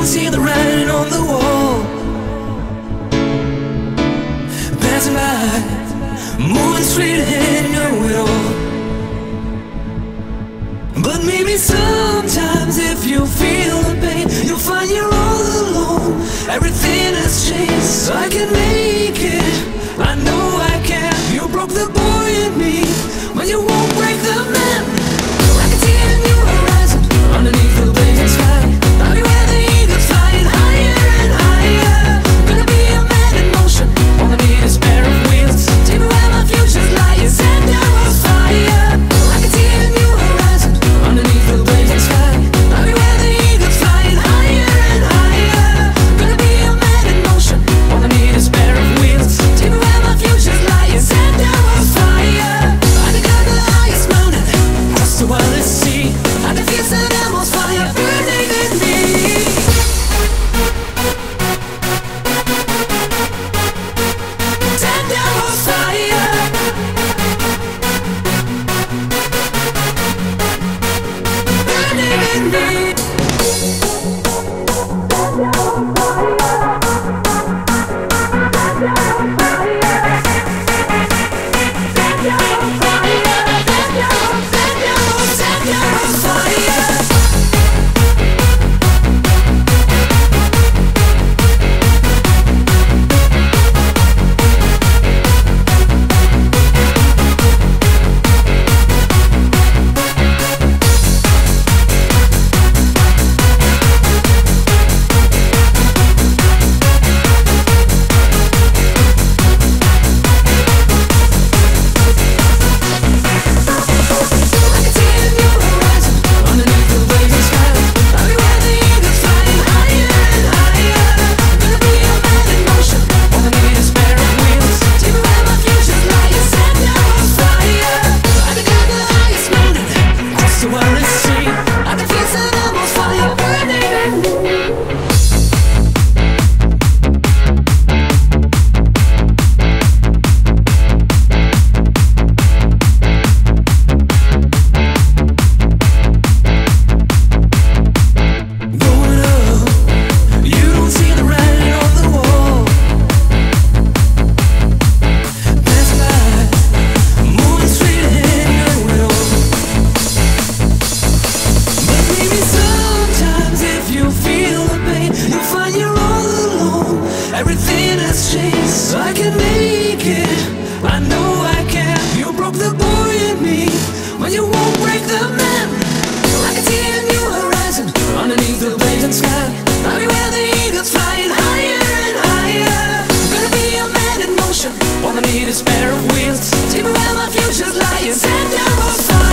can see the writing on the wall. Passing by, moving straight ahead, know it all. But maybe sometimes if you feel see. break the man. I can see a new horizon Underneath the blazing sky. I'll be where the eagles flying higher and higher. Gonna be a man in motion All I need is a pair of wheels. Take where my future's lying. Send your